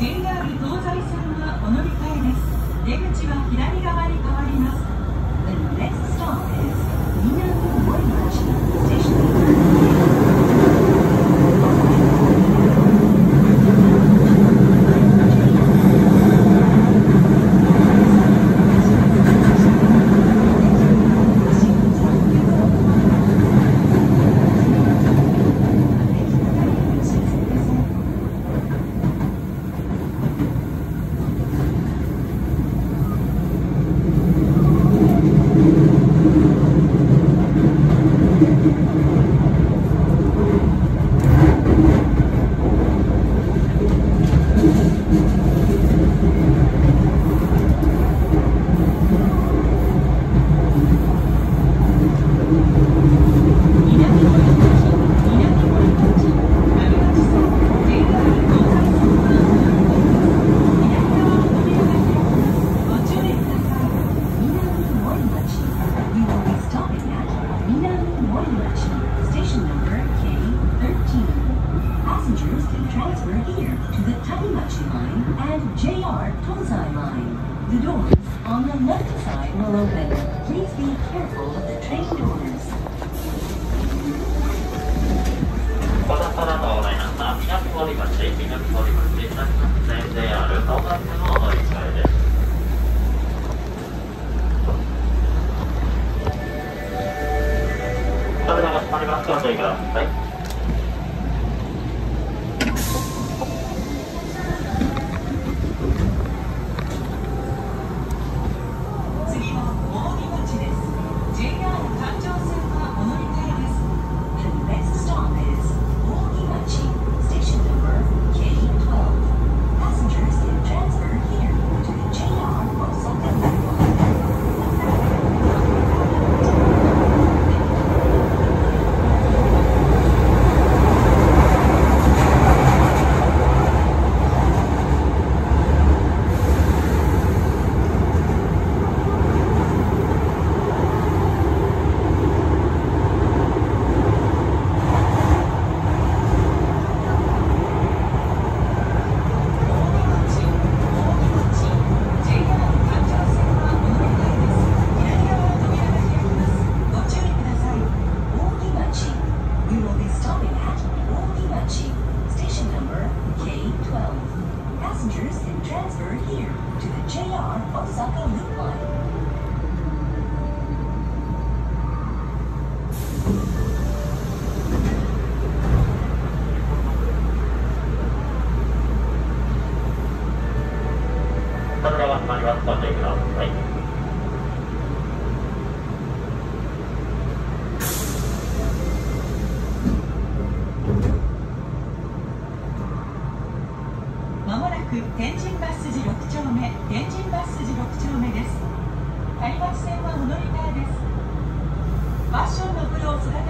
JR 東西線はお乗り換えです。出口は左側に変わります。The next stop is 南森町。over here to the JR Osaka Loop Line. Thank you. 天神バス筋6丁目です。谷町線はモノリタです。ファッションのプロを育て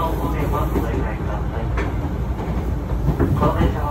ごお電話お願いください。